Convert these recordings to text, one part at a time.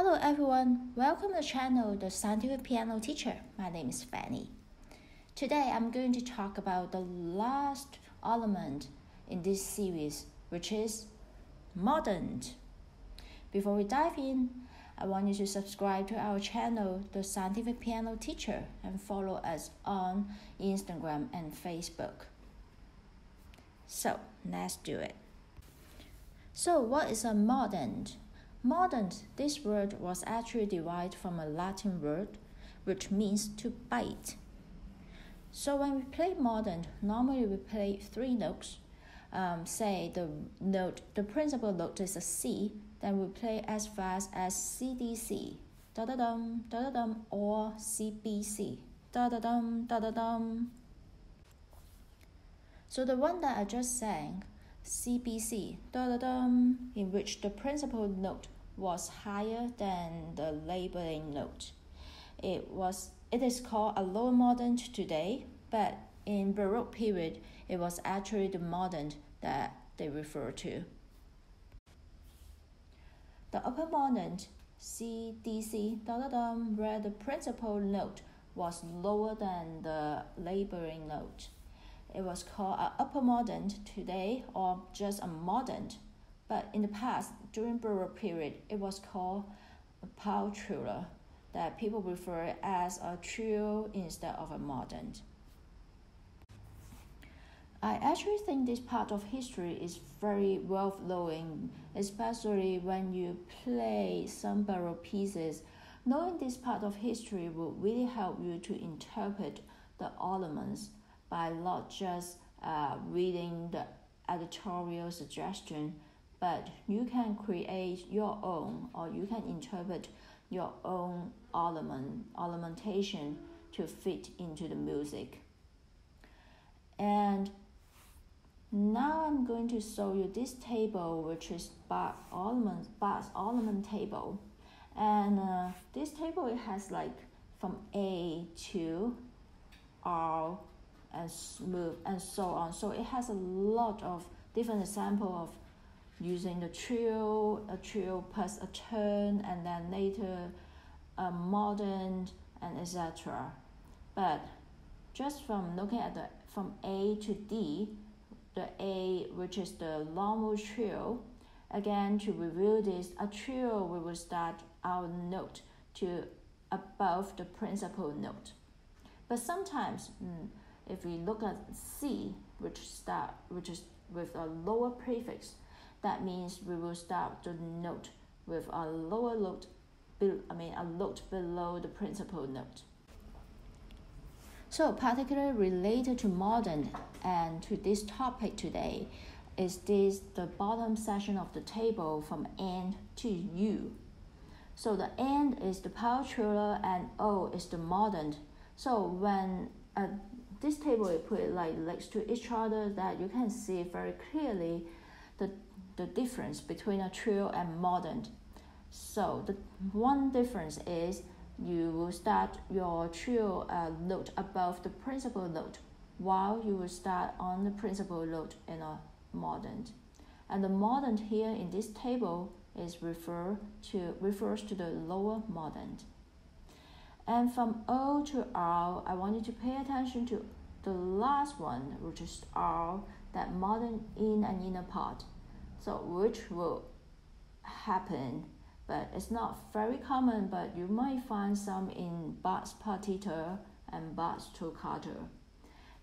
Hello everyone, welcome to the channel The Scientific Piano Teacher. My name is Fanny. Today I'm going to talk about the last element in this series, which is mordent. Before we dive in, I want you to subscribe to our channel The Scientific Piano Teacher and follow us on Instagram and Facebook. So, let's do it. So, what is a mordent? Mordent, this word was actually derived from a Latin word which means to bite. So when we play mordent, normally we play three notes. Um, say the note, the principal note is a C, then we play as fast as C D C, da da dum, da da dum, or C B C, da da dum, da da dum. So the one that I just sang, CBC, in which the principal note was higher than the labeling note. It was it is called a low mordent today, but in Baroque period it was actually the mordent that they refer to. The upper mordent C D C da da dum where the principal note was lower than the labeling note. It was called an upper mordent today or just a mordent but in the past, during Baroque period, it was called a trill that people refer as a trill instead of a mordent. I actually think this part of history is very well flowing, especially when you play some Baroque pieces. Knowing this part of history will really help you to interpret the elements by not just uh, reading the editorial suggestion, but you can create your own or you can interpret your own element ornamentation to fit into the music. And now I'm going to show you this table, which is Bach ornament, ornament table. And uh, this table it has like from A to R and smooth and so on. So it has a lot of different example of using the trill, a trill plus a turn, and then later a mordent and etc. But just from looking at the from A to D, the A which is the normal trill, again to review this, a trill we will start our note to above the principal note. But sometimes, mm, if we look at C, which start which is with a lower prefix, that means we will start the note with a lower note, I mean a note below the principal note. So particularly related to mordent and to this topic today is this the bottom section of the table from N to U. So the N is the trill and O is the mordent. So when uh, this table is put like next to each other that you can see very clearly the the difference between a trill and mordent. So the one difference is you will start your trill uh, note above the principal note, while you will start on the principal note in a mordent. And the mordent here in this table is refer to refers to the lower mordent. And from O to R, I want you to pay attention to the last one, which is R, that mordent in and inner part. So which will happen but it's not very common but you might find some in Bach partita and Bach toccata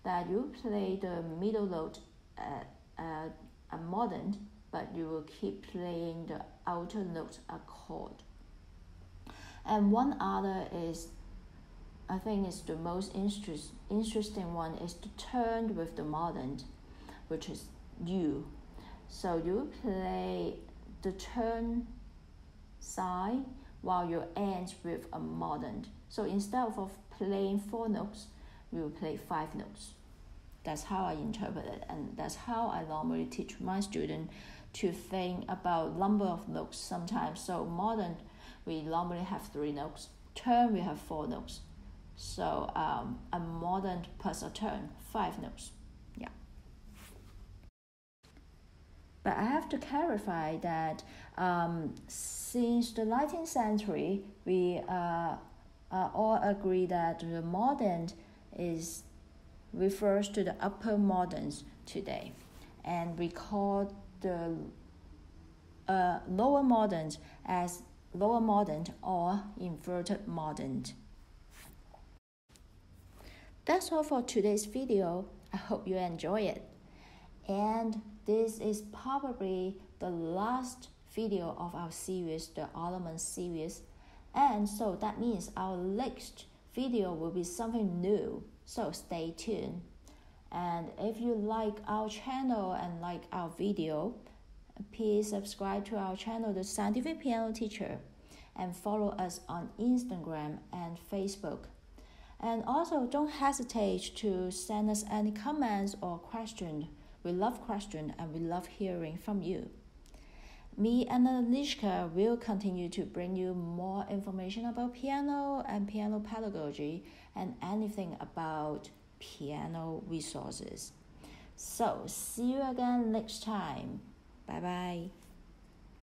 that you play the middle note at, at a mordent, but you will keep playing the outer note a chord and one other is I think is the most interest, interesting one is the turn with the mordent, which is U. So you play the turn side while you end with a mordent. So instead of playing four notes, you will play five notes. That's how I interpret it, and that's how I normally teach my student to think about number of notes sometimes. So mordent, we normally have three notes. Turn, we have four notes. So um, a mordent plus a turn, five notes. Yeah. But I have to clarify that um, since the 19th century, we uh, uh, all agree that the mordent is refers to the upper mordents today, and we call the uh, lower mordents as lower mordent or inverted mordent. That's all for today's video. I hope you enjoy it. And this is probably the last video of our series, the ornament series. And so that means our next video will be something new. So stay tuned. And if you like our channel and like our video, please subscribe to our channel, The Scientific Piano Teacher, and follow us on Instagram and Facebook. And also, don't hesitate to send us any comments or questions. We love questions and we love hearing from you. Me and Anishka will continue to bring you more information about piano and piano pedagogy and anything about piano resources. So, see you again next time. Bye bye.